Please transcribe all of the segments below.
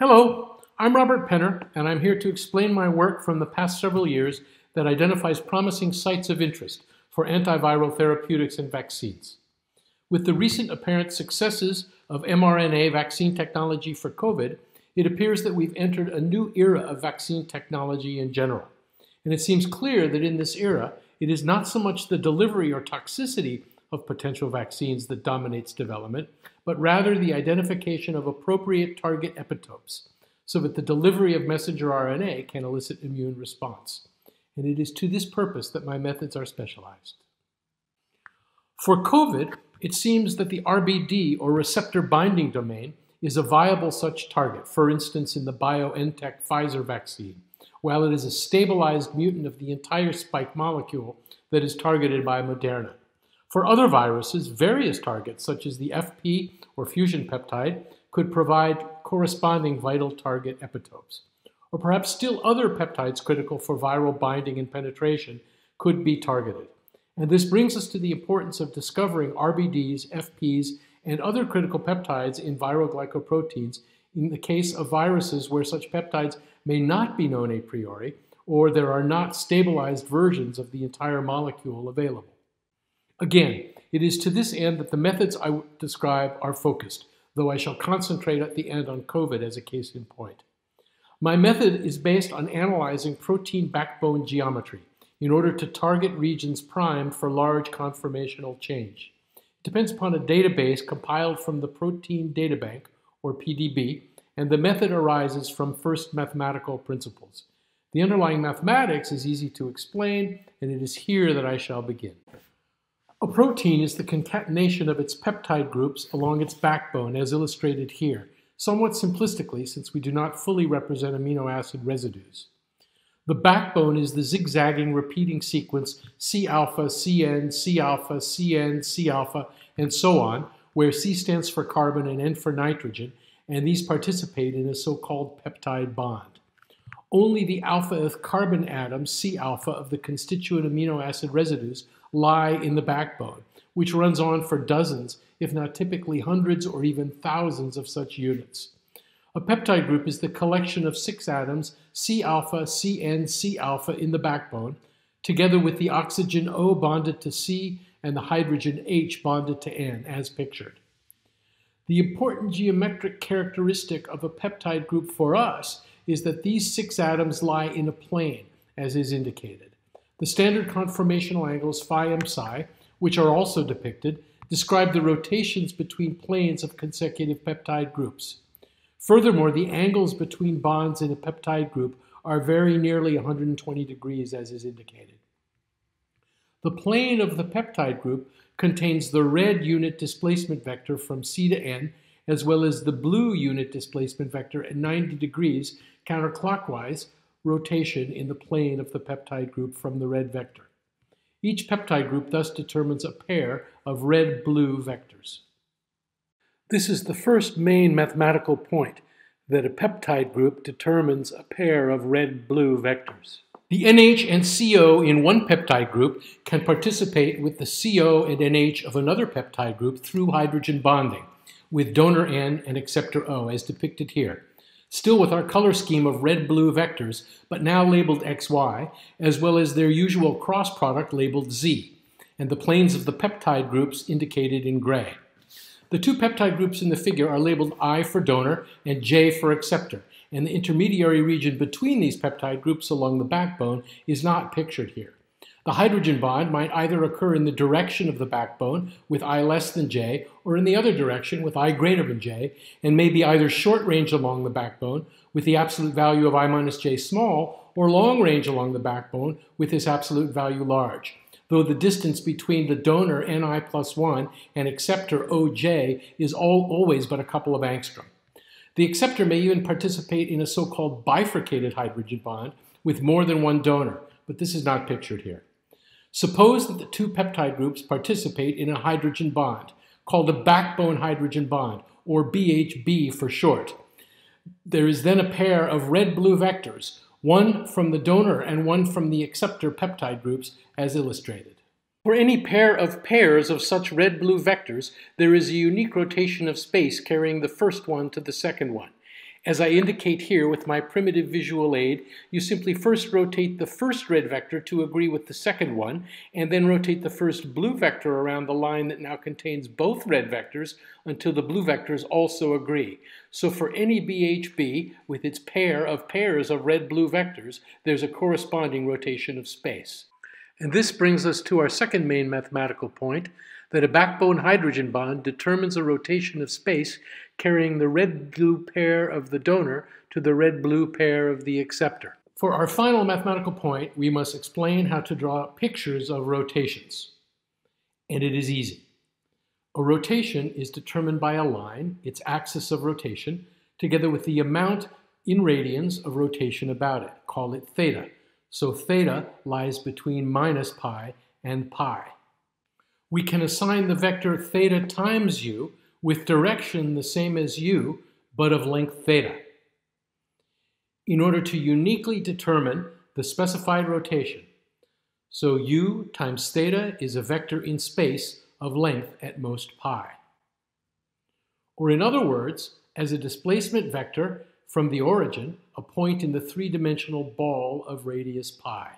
Hello, I'm Robert Penner, and I'm here to explain my work from the past several years that identifies promising sites of interest for antiviral therapeutics and vaccines. With the recent apparent successes of mRNA vaccine technology for COVID, it appears that we've entered a new era of vaccine technology in general. And it seems clear that in this era, it is not so much the delivery or toxicity of potential vaccines that dominates development, but rather the identification of appropriate target epitopes so that the delivery of messenger RNA can elicit immune response. And it is to this purpose that my methods are specialized. For COVID, it seems that the RBD or receptor binding domain is a viable such target, for instance, in the BioNTech Pfizer vaccine, while it is a stabilized mutant of the entire spike molecule that is targeted by Moderna. For other viruses, various targets, such as the FP or fusion peptide, could provide corresponding vital target epitopes. Or perhaps still other peptides critical for viral binding and penetration could be targeted. And this brings us to the importance of discovering RBDs, FPs, and other critical peptides in viral glycoproteins in the case of viruses where such peptides may not be known a priori, or there are not stabilized versions of the entire molecule available. Again, it is to this end that the methods I describe are focused, though I shall concentrate at the end on COVID as a case in point. My method is based on analyzing protein backbone geometry in order to target regions primed for large conformational change. It depends upon a database compiled from the Protein Data Bank, or PDB, and the method arises from first mathematical principles. The underlying mathematics is easy to explain, and it is here that I shall begin. A protein is the concatenation of its peptide groups along its backbone, as illustrated here, somewhat simplistically since we do not fully represent amino acid residues. The backbone is the zigzagging repeating sequence C alpha, CN, C alpha, CN, C alpha, and so on, where C stands for carbon and N for nitrogen, and these participate in a so-called peptide bond. Only the alpha-eth carbon atoms, C alpha, of the constituent amino acid residues lie in the backbone, which runs on for dozens, if not typically hundreds or even thousands of such units. A peptide group is the collection of six atoms, C alpha, CN, C alpha, in the backbone, together with the oxygen O bonded to C and the hydrogen H bonded to N, as pictured. The important geometric characteristic of a peptide group for us is that these six atoms lie in a plane, as is indicated. The standard conformational angles phi m psi, which are also depicted, describe the rotations between planes of consecutive peptide groups. Furthermore, the angles between bonds in a peptide group are very nearly 120 degrees, as is indicated. The plane of the peptide group contains the red unit displacement vector from C to N, as well as the blue unit displacement vector at 90 degrees counterclockwise rotation in the plane of the peptide group from the red vector. Each peptide group thus determines a pair of red-blue vectors. This is the first main mathematical point, that a peptide group determines a pair of red-blue vectors. The NH and CO in one peptide group can participate with the CO and NH of another peptide group through hydrogen bonding, with donor N and acceptor O, as depicted here still with our color scheme of red-blue vectors, but now labeled XY, as well as their usual cross product labeled Z, and the planes of the peptide groups indicated in gray. The two peptide groups in the figure are labeled I for donor and J for acceptor, and the intermediary region between these peptide groups along the backbone is not pictured here. The hydrogen bond might either occur in the direction of the backbone with I less than J or in the other direction with I greater than J and may be either short range along the backbone with the absolute value of I minus J small or long range along the backbone with this absolute value large, though the distance between the donor Ni plus 1 and acceptor Oj is all, always but a couple of angstrom. The acceptor may even participate in a so-called bifurcated hydrogen bond with more than one donor, but this is not pictured here. Suppose that the two peptide groups participate in a hydrogen bond, called a backbone hydrogen bond, or BHB for short. There is then a pair of red-blue vectors, one from the donor and one from the acceptor peptide groups, as illustrated. For any pair of pairs of such red-blue vectors, there is a unique rotation of space carrying the first one to the second one. As I indicate here with my primitive visual aid, you simply first rotate the first red vector to agree with the second one, and then rotate the first blue vector around the line that now contains both red vectors until the blue vectors also agree. So for any BHB with its pair of pairs of red-blue vectors, there's a corresponding rotation of space. And this brings us to our second main mathematical point, that a backbone hydrogen bond determines a rotation of space carrying the red-blue pair of the donor to the red-blue pair of the acceptor. For our final mathematical point, we must explain how to draw pictures of rotations. And it is easy. A rotation is determined by a line, its axis of rotation, together with the amount in radians of rotation about it. Call it theta. So theta lies between minus pi and pi. We can assign the vector theta times u with direction the same as u, but of length theta. In order to uniquely determine the specified rotation, so u times theta is a vector in space of length at most pi. Or in other words, as a displacement vector from the origin, a point in the three-dimensional ball of radius pi.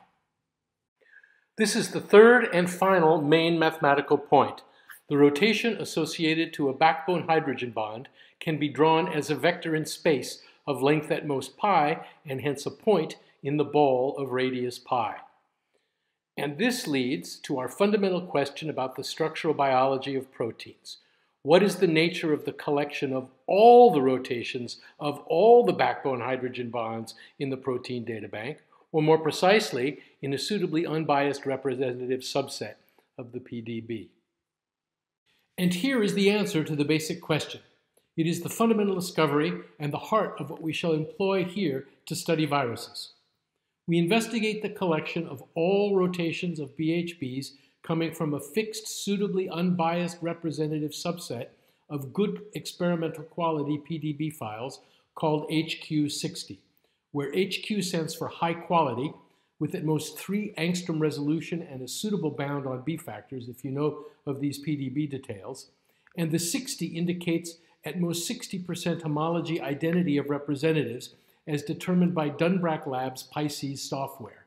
This is the third and final main mathematical point, the rotation associated to a backbone hydrogen bond can be drawn as a vector in space of length at most pi, and hence a point in the ball of radius pi. And this leads to our fundamental question about the structural biology of proteins. What is the nature of the collection of all the rotations of all the backbone hydrogen bonds in the protein data bank, or more precisely, in a suitably unbiased representative subset of the PDB? And here is the answer to the basic question. It is the fundamental discovery and the heart of what we shall employ here to study viruses. We investigate the collection of all rotations of BHBs coming from a fixed, suitably unbiased representative subset of good experimental quality PDB files called HQ60, where HQ stands for high quality with at most 3 angstrom resolution and a suitable bound on B factors, if you know of these PDB details. And the 60 indicates at most 60% homology identity of representatives as determined by Dunbrack Labs Pisces software.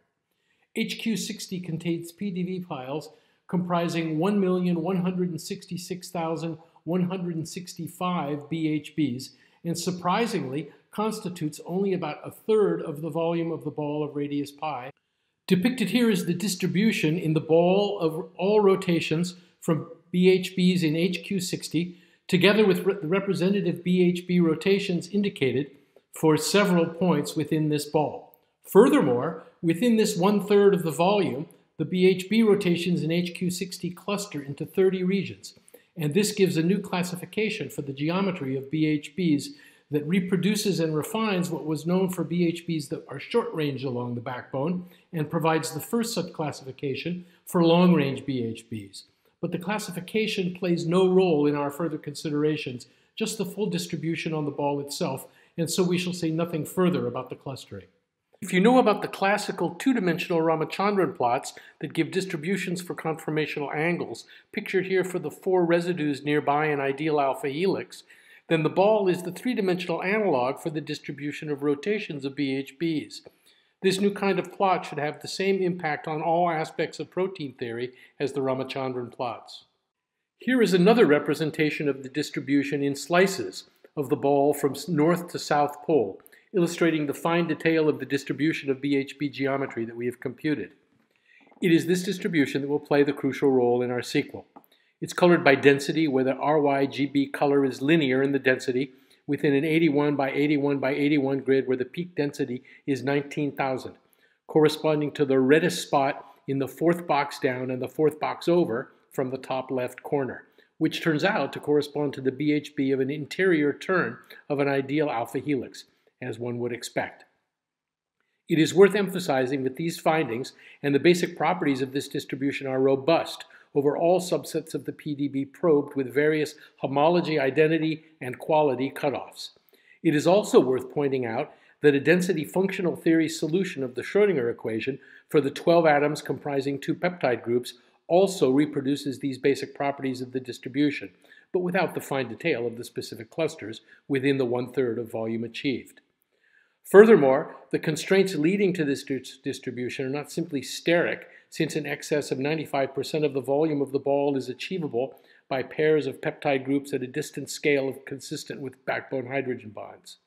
HQ60 contains PDB files comprising 1,166,165 BHBs and surprisingly constitutes only about a third of the volume of the ball of radius pi Depicted here is the distribution in the ball of all rotations from BHBs in HQ60 together with re the representative BHB rotations indicated for several points within this ball. Furthermore, within this one-third of the volume, the BHB rotations in HQ60 cluster into 30 regions, and this gives a new classification for the geometry of BHBs that reproduces and refines what was known for BHBs that are short range along the backbone and provides the first such classification for long range BHBs. But the classification plays no role in our further considerations, just the full distribution on the ball itself, and so we shall say nothing further about the clustering. If you know about the classical two-dimensional Ramachandran plots that give distributions for conformational angles, pictured here for the four residues nearby an ideal alpha helix, then the ball is the three-dimensional analog for the distribution of rotations of BHBs. This new kind of plot should have the same impact on all aspects of protein theory as the Ramachandran plots. Here is another representation of the distribution in slices of the ball from north to south pole, illustrating the fine detail of the distribution of BHB geometry that we have computed. It is this distribution that will play the crucial role in our sequel. It's colored by density, where the RYGB color is linear in the density within an 81 by 81 by 81 grid where the peak density is 19,000, corresponding to the reddest spot in the fourth box down and the fourth box over from the top left corner, which turns out to correspond to the BHB of an interior turn of an ideal alpha helix, as one would expect. It is worth emphasizing that these findings and the basic properties of this distribution are robust, over all subsets of the PDB probed with various homology, identity, and quality cutoffs. It is also worth pointing out that a density functional theory solution of the Schrodinger equation for the 12 atoms comprising two peptide groups also reproduces these basic properties of the distribution, but without the fine detail of the specific clusters within the one-third of volume achieved. Furthermore, the constraints leading to this distribution are not simply steric, since in excess of 95% of the volume of the ball is achievable by pairs of peptide groups at a distant scale consistent with backbone hydrogen bonds.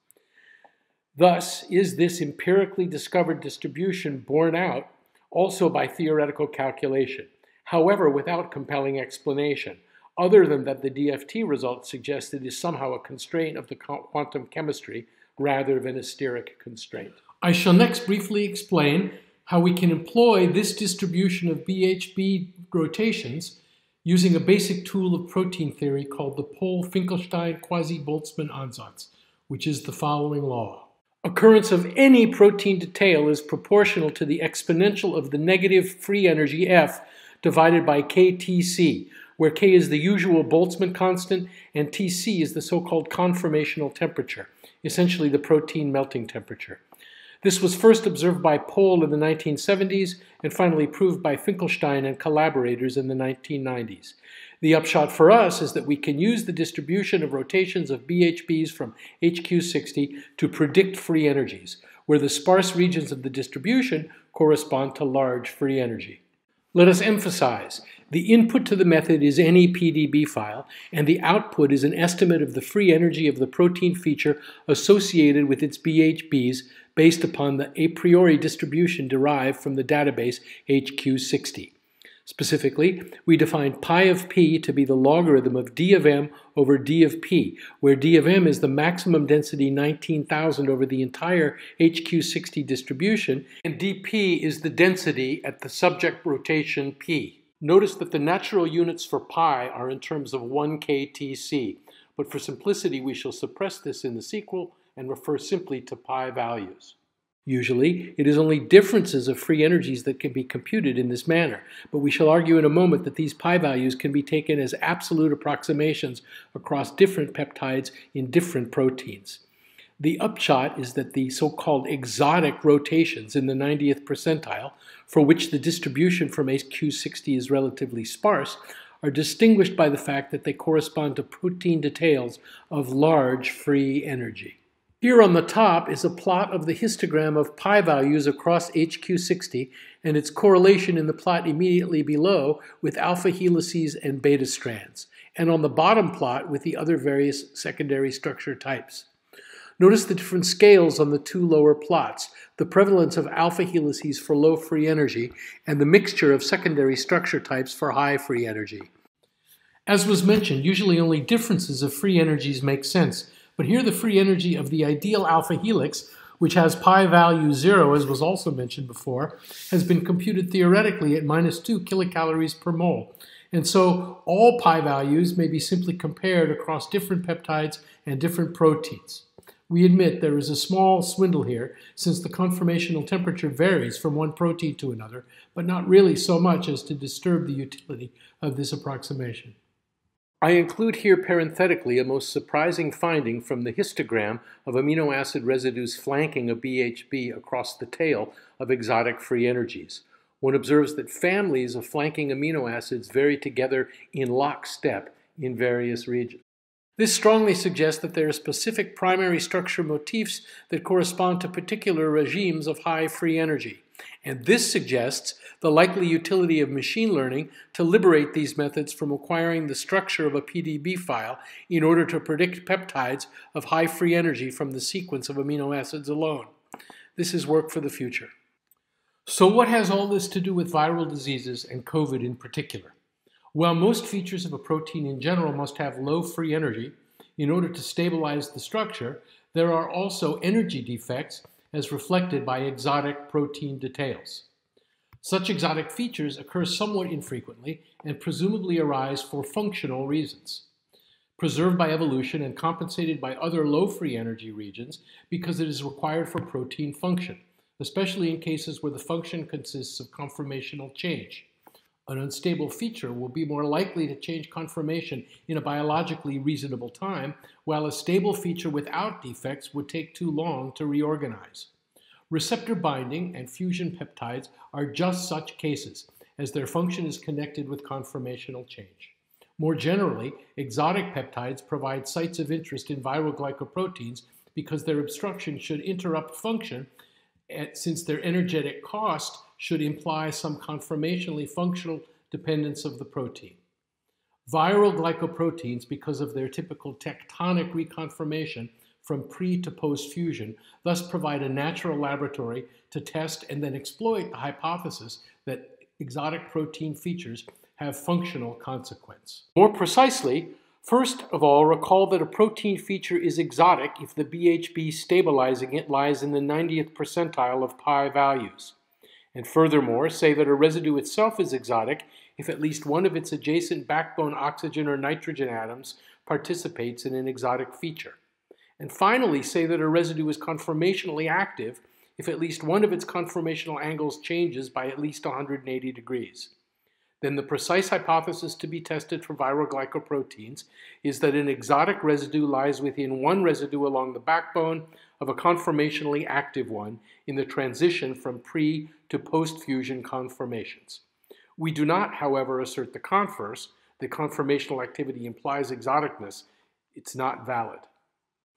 Thus, is this empirically discovered distribution borne out also by theoretical calculation, however, without compelling explanation, other than that the DFT results suggest it is somehow a constraint of the quantum chemistry rather than a steric constraint. I shall next briefly explain how we can employ this distribution of BHB rotations using a basic tool of protein theory called the Pol-Finkelstein quasi-Boltzmann ansatz, which is the following law. Occurrence of any protein detail is proportional to the exponential of the negative free energy F divided by KTC, where K is the usual Boltzmann constant and Tc is the so-called conformational temperature, essentially the protein melting temperature. This was first observed by Pol in the 1970s and finally proved by Finkelstein and collaborators in the 1990s. The upshot for us is that we can use the distribution of rotations of BHBs from HQ60 to predict free energies, where the sparse regions of the distribution correspond to large free energy. Let us emphasize, the input to the method is any PDB file, and the output is an estimate of the free energy of the protein feature associated with its BHBs based upon the a priori distribution derived from the database HQ60. Specifically, we define pi of p to be the logarithm of d of m over d of p, where d of m is the maximum density 19,000 over the entire HQ60 distribution, and dp is the density at the subject rotation p. Notice that the natural units for pi are in terms of 1 ktc, but for simplicity we shall suppress this in the sequel and refer simply to pi values. Usually, it is only differences of free energies that can be computed in this manner, but we shall argue in a moment that these pi values can be taken as absolute approximations across different peptides in different proteins. The upshot is that the so-called exotic rotations in the 90th percentile, for which the distribution from AQ60 is relatively sparse, are distinguished by the fact that they correspond to protein details of large free energy. Here on the top is a plot of the histogram of pi values across HQ60 and its correlation in the plot immediately below with alpha helices and beta strands, and on the bottom plot with the other various secondary structure types. Notice the different scales on the two lower plots, the prevalence of alpha helices for low free energy, and the mixture of secondary structure types for high free energy. As was mentioned, usually only differences of free energies make sense, but here the free energy of the ideal alpha helix, which has pi value 0, as was also mentioned before, has been computed theoretically at minus 2 kilocalories per mole. And so all pi values may be simply compared across different peptides and different proteins. We admit there is a small swindle here, since the conformational temperature varies from one protein to another, but not really so much as to disturb the utility of this approximation. I include here parenthetically a most surprising finding from the histogram of amino acid residues flanking a BHB across the tail of exotic free energies. One observes that families of flanking amino acids vary together in lockstep in various regions. This strongly suggests that there are specific primary structure motifs that correspond to particular regimes of high free energy. And this suggests the likely utility of machine learning to liberate these methods from acquiring the structure of a PDB file in order to predict peptides of high free energy from the sequence of amino acids alone. This is work for the future. So what has all this to do with viral diseases and COVID in particular? Well, most features of a protein in general must have low free energy in order to stabilize the structure, there are also energy defects as reflected by exotic protein details. Such exotic features occur somewhat infrequently and presumably arise for functional reasons, preserved by evolution and compensated by other low free energy regions because it is required for protein function, especially in cases where the function consists of conformational change. An unstable feature will be more likely to change conformation in a biologically reasonable time, while a stable feature without defects would take too long to reorganize. Receptor binding and fusion peptides are just such cases, as their function is connected with conformational change. More generally, exotic peptides provide sites of interest in viral glycoproteins because their obstruction should interrupt function since their energetic cost should imply some conformationally functional dependence of the protein. Viral glycoproteins, because of their typical tectonic reconformation from pre to post fusion, thus provide a natural laboratory to test and then exploit the hypothesis that exotic protein features have functional consequence. More precisely, first of all, recall that a protein feature is exotic if the BHB stabilizing it lies in the 90th percentile of pi values. And furthermore, say that a residue itself is exotic if at least one of its adjacent backbone oxygen or nitrogen atoms participates in an exotic feature. And finally, say that a residue is conformationally active if at least one of its conformational angles changes by at least 180 degrees. Then the precise hypothesis to be tested for viral glycoproteins is that an exotic residue lies within one residue along the backbone of a conformationally active one in the transition from pre to post-fusion conformations. We do not, however, assert the converse, that conformational activity implies exoticness. It's not valid.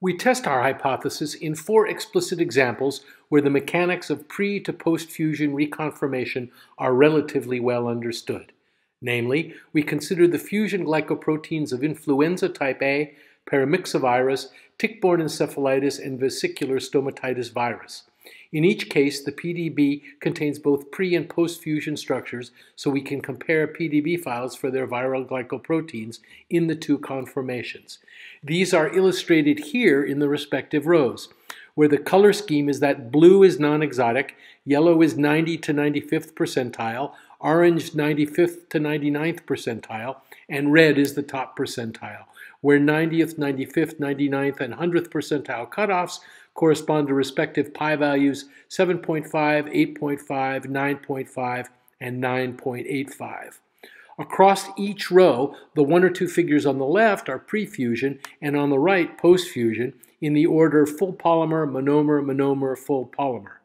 We test our hypothesis in four explicit examples where the mechanics of pre to post fusion reconformation are relatively well understood. Namely, we consider the fusion glycoproteins of influenza type A, paramyxovirus, tick-borne encephalitis, and vesicular stomatitis virus. In each case, the PDB contains both pre and post fusion structures, so we can compare PDB files for their viral glycoproteins in the two conformations. These are illustrated here in the respective rows, where the color scheme is that blue is non exotic, yellow is 90 to 95th percentile, orange 95th to 99th percentile, and red is the top percentile, where 90th, 95th, 99th, and 100th percentile cutoffs correspond to respective pi values 7.5, 8.5, 9.5, and 9.85. Across each row, the one or two figures on the left are pre-fusion and on the right post-fusion in the order full polymer, monomer, monomer, full polymer.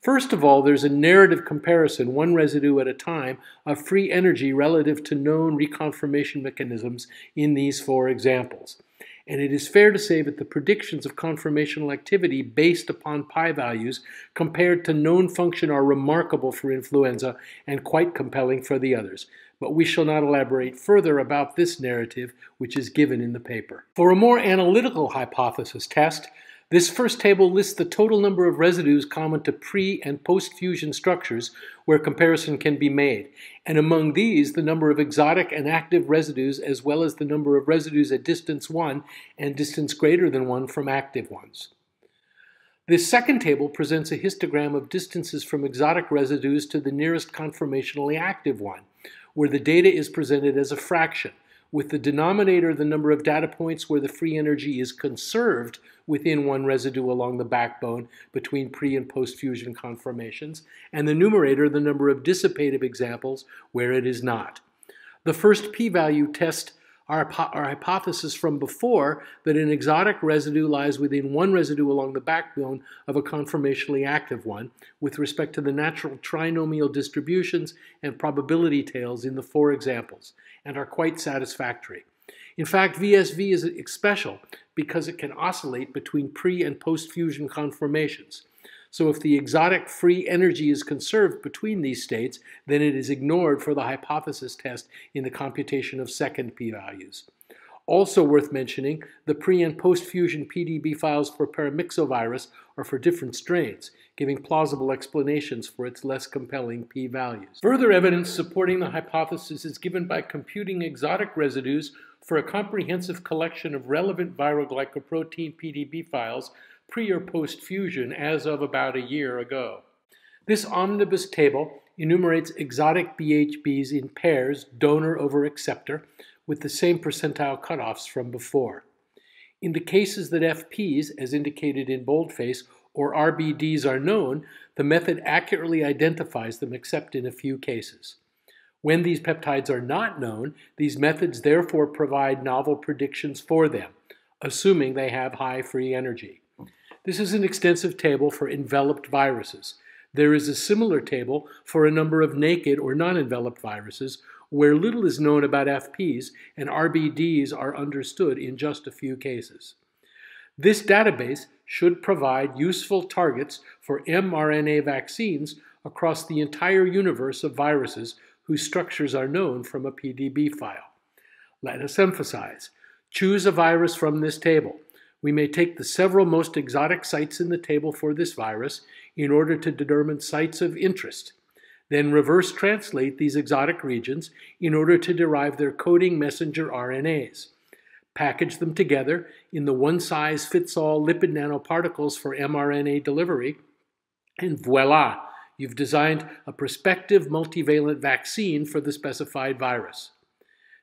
First of all, there's a narrative comparison, one residue at a time, of free energy relative to known reconfirmation mechanisms in these four examples and it is fair to say that the predictions of conformational activity based upon pi values compared to known function are remarkable for influenza and quite compelling for the others. But we shall not elaborate further about this narrative, which is given in the paper. For a more analytical hypothesis test, this first table lists the total number of residues common to pre- and post-fusion structures where comparison can be made, and among these, the number of exotic and active residues as well as the number of residues at distance 1 and distance greater than 1 from active ones. This second table presents a histogram of distances from exotic residues to the nearest conformationally active one, where the data is presented as a fraction, with the denominator the number of data points where the free energy is conserved within one residue along the backbone between pre and post fusion conformations, and the numerator the number of dissipative examples where it is not. The first p-value test our, our, hypothesis from before that an exotic residue lies within one residue along the backbone of a conformationally active one with respect to the natural trinomial distributions and probability tails in the four examples, and are quite satisfactory. In fact, VSV is special because it can oscillate between pre and post fusion conformations. So if the exotic free energy is conserved between these states, then it is ignored for the hypothesis test in the computation of second p-values. Also worth mentioning, the pre and post fusion PDB files for paramyxovirus are for different strains, giving plausible explanations for its less compelling p-values. Further evidence supporting the hypothesis is given by computing exotic residues for a comprehensive collection of relevant viral glycoprotein PDB files pre or post fusion as of about a year ago. This omnibus table enumerates exotic BHBs in pairs, donor over acceptor, with the same percentile cutoffs from before. In the cases that FPs, as indicated in boldface, or RBDs are known, the method accurately identifies them except in a few cases. When these peptides are not known, these methods therefore provide novel predictions for them, assuming they have high free energy. This is an extensive table for enveloped viruses. There is a similar table for a number of naked or non-enveloped viruses, where little is known about FPs and RBDs are understood in just a few cases. This database should provide useful targets for mRNA vaccines across the entire universe of viruses whose structures are known from a PDB file. Let us emphasize, choose a virus from this table. We may take the several most exotic sites in the table for this virus in order to determine sites of interest. Then reverse translate these exotic regions in order to derive their coding messenger RNAs. Package them together in the one size fits all lipid nanoparticles for mRNA delivery, and voila, you've designed a prospective multivalent vaccine for the specified virus.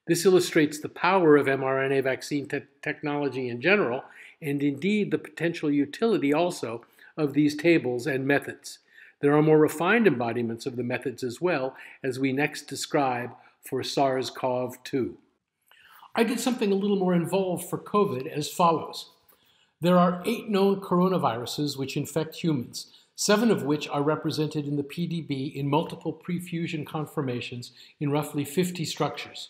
This illustrates the power of mRNA vaccine te technology in general, and indeed the potential utility also of these tables and methods. There are more refined embodiments of the methods as well, as we next describe for SARS-CoV-2. I did something a little more involved for COVID as follows. There are eight known coronaviruses which infect humans, seven of which are represented in the PDB in multiple prefusion conformations in roughly 50 structures.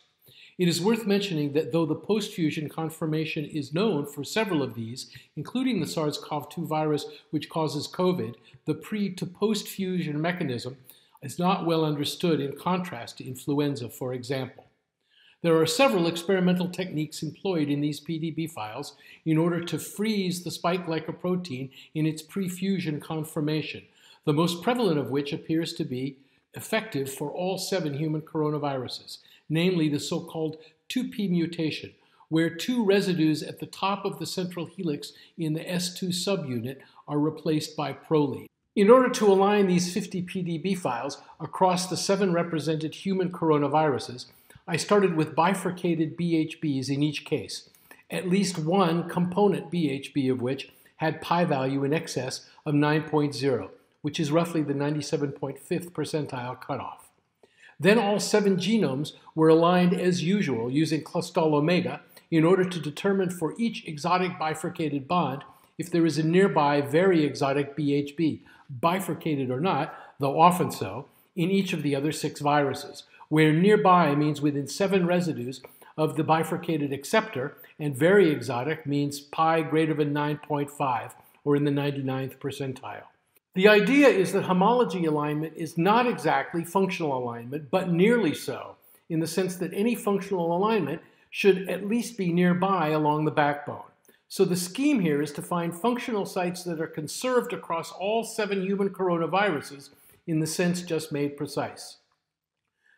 It is worth mentioning that though the post-fusion conformation is known for several of these, including the SARS-CoV-2 virus which causes COVID, the pre to post-fusion mechanism is not well understood in contrast to influenza, for example. There are several experimental techniques employed in these PDB files in order to freeze the spike glycoprotein in its pre-fusion conformation, the most prevalent of which appears to be effective for all seven human coronaviruses namely the so-called 2p mutation, where two residues at the top of the central helix in the S2 subunit are replaced by proline. In order to align these 50 PDB files across the seven represented human coronaviruses, I started with bifurcated BHBs in each case, at least one component BHB of which had pi value in excess of 9.0, which is roughly the 97.5th percentile cutoff. Then all seven genomes were aligned as usual using Clustal omega in order to determine for each exotic bifurcated bond if there is a nearby very exotic BHB, bifurcated or not, though often so, in each of the other six viruses, where nearby means within seven residues of the bifurcated acceptor, and very exotic means pi greater than 9.5, or in the 99th percentile. The idea is that homology alignment is not exactly functional alignment, but nearly so, in the sense that any functional alignment should at least be nearby along the backbone. So the scheme here is to find functional sites that are conserved across all seven human coronaviruses in the sense just made precise.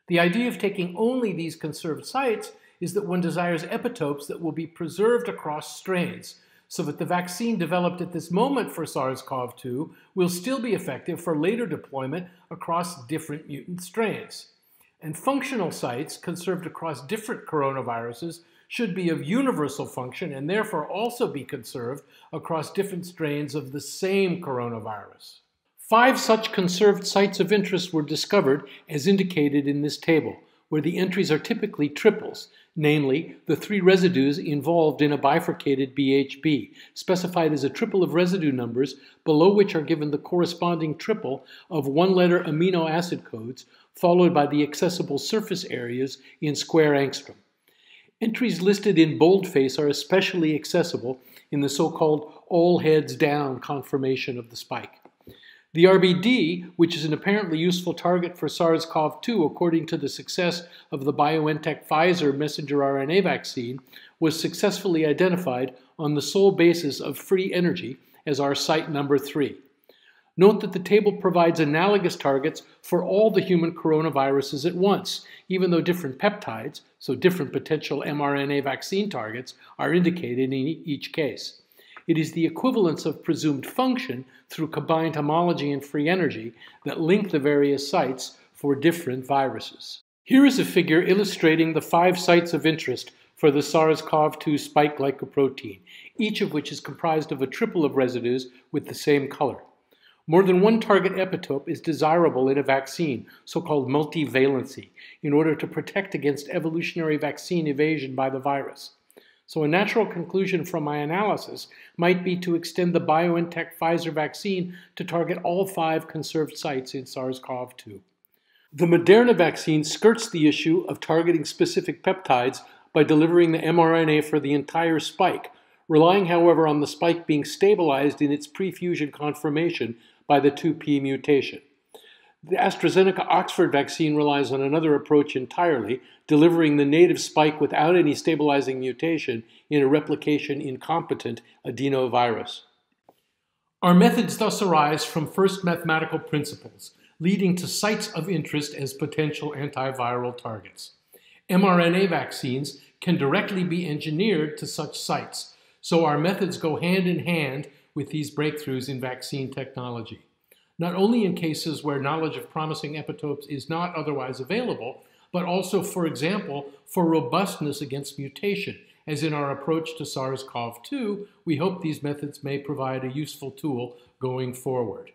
The idea of taking only these conserved sites is that one desires epitopes that will be preserved across strains, so that the vaccine developed at this moment for SARS-CoV-2 will still be effective for later deployment across different mutant strains. And functional sites conserved across different coronaviruses should be of universal function and therefore also be conserved across different strains of the same coronavirus. Five such conserved sites of interest were discovered as indicated in this table, where the entries are typically triples, namely the three residues involved in a bifurcated BHB, specified as a triple of residue numbers, below which are given the corresponding triple of one-letter amino acid codes, followed by the accessible surface areas in square angstrom. Entries listed in boldface are especially accessible in the so-called all heads down conformation of the spike. The RBD, which is an apparently useful target for SARS-CoV-2 according to the success of the BioNTech Pfizer messenger RNA vaccine, was successfully identified on the sole basis of free energy as our site number three. Note that the table provides analogous targets for all the human coronaviruses at once, even though different peptides, so different potential mRNA vaccine targets, are indicated in each case. It is the equivalence of presumed function through combined homology and free energy that link the various sites for different viruses. Here is a figure illustrating the five sites of interest for the SARS-CoV-2 spike glycoprotein, each of which is comprised of a triple of residues with the same color. More than one target epitope is desirable in a vaccine, so-called multivalency, in order to protect against evolutionary vaccine evasion by the virus. So a natural conclusion from my analysis might be to extend the BioNTech Pfizer vaccine to target all five conserved sites in SARS-CoV-2. The Moderna vaccine skirts the issue of targeting specific peptides by delivering the mRNA for the entire spike, relying, however, on the spike being stabilized in its pre-fusion conformation by the 2p mutation. The AstraZeneca Oxford vaccine relies on another approach entirely, delivering the native spike without any stabilizing mutation in a replication incompetent adenovirus. Our methods thus arise from first mathematical principles, leading to sites of interest as potential antiviral targets. mRNA vaccines can directly be engineered to such sites, so our methods go hand in hand with these breakthroughs in vaccine technology. Not only in cases where knowledge of promising epitopes is not otherwise available, but also, for example, for robustness against mutation. As in our approach to SARS-CoV-2, we hope these methods may provide a useful tool going forward.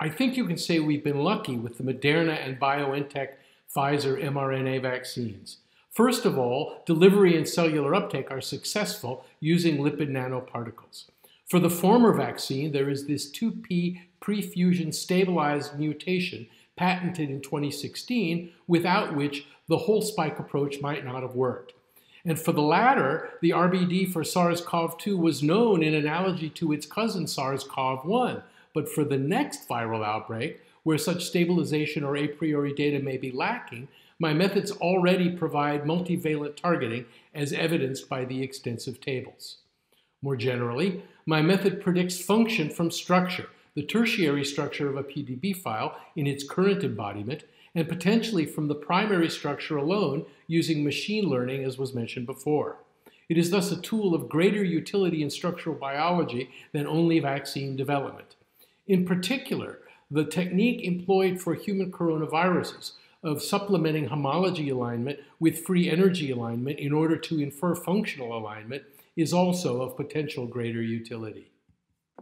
I think you can say we've been lucky with the Moderna and BioNTech Pfizer mRNA vaccines. First of all, delivery and cellular uptake are successful using lipid nanoparticles. For the former vaccine, there is this 2p prefusion stabilized mutation patented in 2016, without which the whole spike approach might not have worked. And for the latter, the RBD for SARS CoV 2 was known in analogy to its cousin SARS CoV 1, but for the next viral outbreak, where such stabilization or a priori data may be lacking, my methods already provide multivalent targeting as evidenced by the extensive tables. More generally, my method predicts function from structure, the tertiary structure of a PDB file in its current embodiment, and potentially from the primary structure alone using machine learning as was mentioned before. It is thus a tool of greater utility in structural biology than only vaccine development. In particular, the technique employed for human coronaviruses of supplementing homology alignment with free energy alignment in order to infer functional alignment is also of potential greater utility.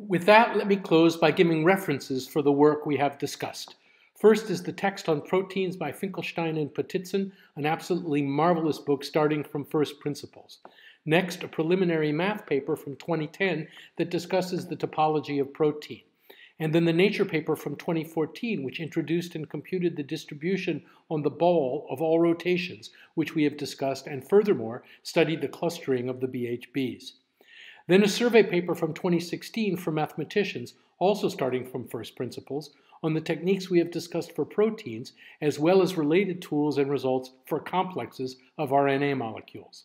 With that, let me close by giving references for the work we have discussed. First is the text on proteins by Finkelstein and Petitson, an absolutely marvelous book starting from first principles. Next, a preliminary math paper from 2010 that discusses the topology of protein and then the Nature paper from 2014, which introduced and computed the distribution on the ball of all rotations, which we have discussed, and furthermore, studied the clustering of the BHBs. Then a survey paper from 2016 for mathematicians, also starting from first principles, on the techniques we have discussed for proteins, as well as related tools and results for complexes of RNA molecules.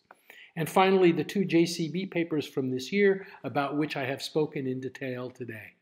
And finally, the two JCB papers from this year, about which I have spoken in detail today.